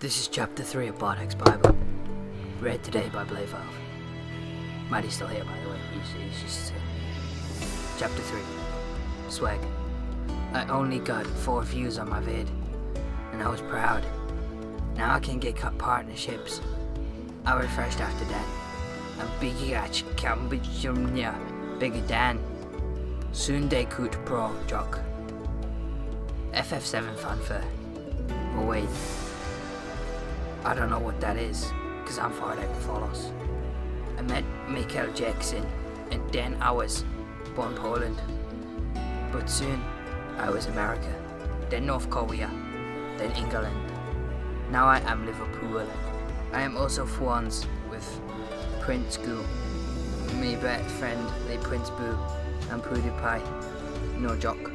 This is chapter 3 of Bartek's Bible, read today by Blade Valve. Maddie's still here, by the way. He's, he's just here. Chapter 3 Swag. I only got 4 views on my vid, and I was proud. Now I can get cut partnerships. I refreshed after that. I'm bigger at Cambridge bigger than. Soon they could pro jock. FF7 fanfare. Oh wait. I don't know what that is, because I'm far out to follows. I met Michael Jackson, and then I was born Poland. But soon, I was America, then North Korea, then England. Now I am Liverpool. I am also friends with Prince Goo, my best friend, the Prince Boo, and PewDiePie. No joke.